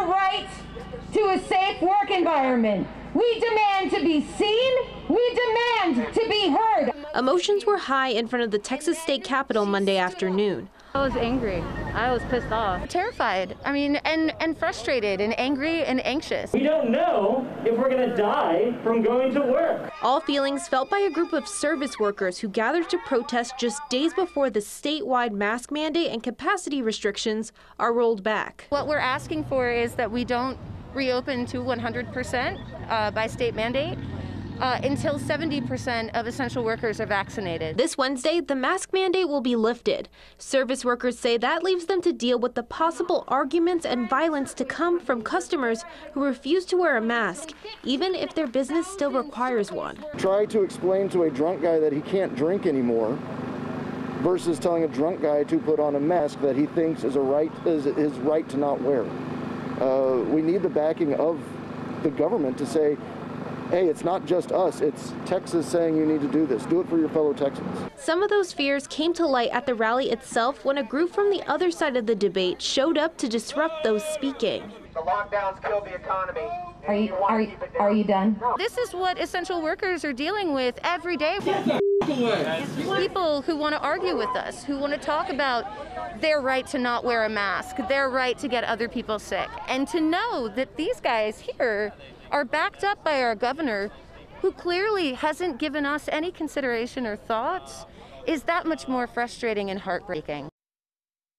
the right to a safe work environment. We demand to be seen. We demand to be heard. Emotions were high in front of the Texas state capitol Monday afternoon. I was angry. I was pissed off. Terrified. I mean, and, and frustrated and angry and anxious. We don't know if we're going to die from going to work. All feelings felt by a group of service workers who gathered to protest just days before the statewide mask mandate and capacity restrictions are rolled back. What we're asking for is that we don't reopen to 100% uh, by state mandate. Uh, until 70% of essential workers are vaccinated. This Wednesday, the mask mandate will be lifted. Service workers say that leaves them to deal with the possible arguments and violence to come from customers who refuse to wear a mask, even if their business still requires one. Try to explain to a drunk guy that he can't drink anymore versus telling a drunk guy to put on a mask that he thinks is a right is his right to not wear. Uh, we need the backing of the government to say, hey, it's not just us, it's Texas saying you need to do this. Do it for your fellow Texans. Some of those fears came to light at the rally itself when a group from the other side of the debate showed up to disrupt those speaking. The lockdowns killed the economy. Are you, are, you- are you done? This is what essential workers are dealing with every day. People who want to argue with us, who want to talk about their right to not wear a mask, their right to get other people sick. And to know that these guys here are backed up by our governor, who clearly hasn't given us any consideration or thoughts, is that much more frustrating and heartbreaking.